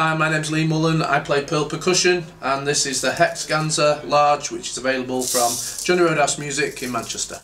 Hi, my name's Lea Mullen. I play Pearl Percussion, and this is the Hex Ganza Large, which is available from Johnny Roadhouse Music in Manchester.